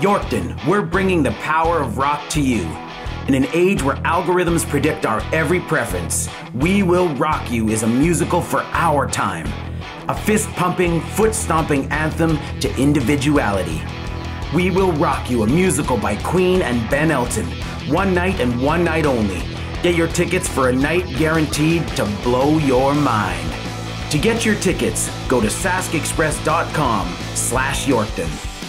Yorkton, we're bringing the power of rock to you. In an age where algorithms predict our every preference, We Will Rock You is a musical for our time. A fist pumping, foot stomping anthem to individuality. We Will Rock You, a musical by Queen and Ben Elton. One night and one night only. Get your tickets for a night guaranteed to blow your mind. To get your tickets, go to saskexpress.com slash Yorkton.